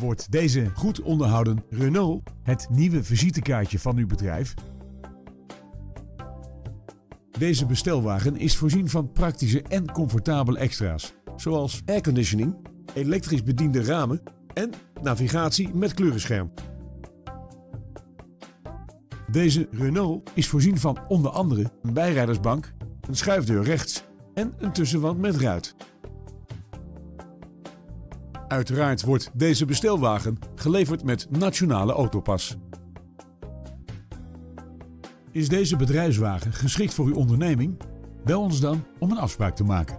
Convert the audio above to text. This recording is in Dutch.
Wordt deze goed onderhouden Renault het nieuwe visitekaartje van uw bedrijf? Deze bestelwagen is voorzien van praktische en comfortabele extra's, zoals airconditioning, elektrisch bediende ramen en navigatie met kleurenscherm. Deze Renault is voorzien van onder andere een bijrijdersbank, een schuifdeur rechts en een tussenwand met ruit. Uiteraard wordt deze bestelwagen geleverd met nationale autopas. Is deze bedrijfswagen geschikt voor uw onderneming? Bel ons dan om een afspraak te maken.